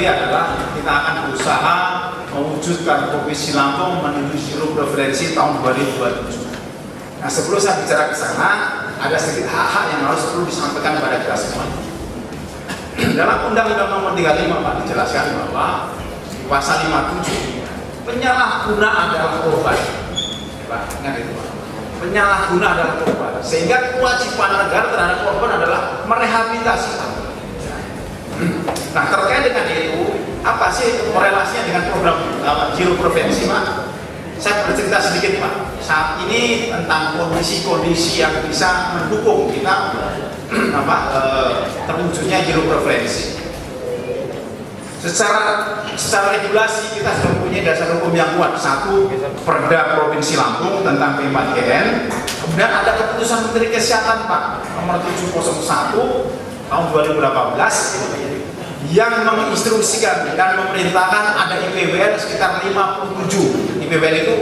berarti adalah kita akan berusaha mewujudkan Provinsi Lampung menuju zero preferensi tahun 2027. Nah sebelum saya bicara ke sana, ada sedikit hak-hak yang harus perlu disampaikan kepada kita semua. Dalam Undang-Undang Nomor 35 Pak dijelaskan bahwa di pasal 57 penyalahguna adalah korban. Pak, ingat itu Pak. Penyalahguna adalah korban. Sehingga kewajiban negara terhadap korban adalah merehabilitasi. Nah terkait dengan itu, apa sih korelasinya dengan program uh, Zero Prevensi Pak? Saya bercerita sedikit Pak. Saat ini tentang kondisi-kondisi yang bisa mendukung kita apa uh, terwujudnya Zero Prevensi. Secara secara regulasi kita sudah mempunyai dasar hukum yang kuat. Satu, Perda Provinsi Lampung tentang P4GN. Kemudian ada keputusan Menteri Kesehatan Pak nomor 701 tahun 2018 yang menginstruksikan dan memerintahkan ada IPWN sekitar 57 IPWN itu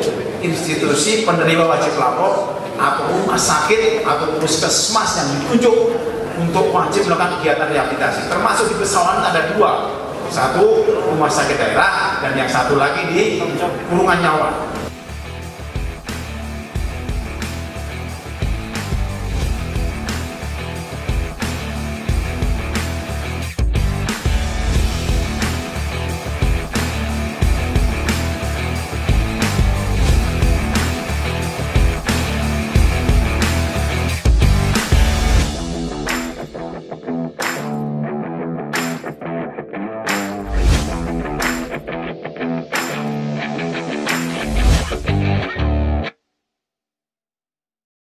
institusi penerima wajib lapor atau rumah sakit atau puskesmas yang ditunjuk untuk wajib melakukan kegiatan rehabilitasi. Termasuk di pesawat ada dua. Satu rumah sakit daerah dan yang satu lagi di kurungan nyawa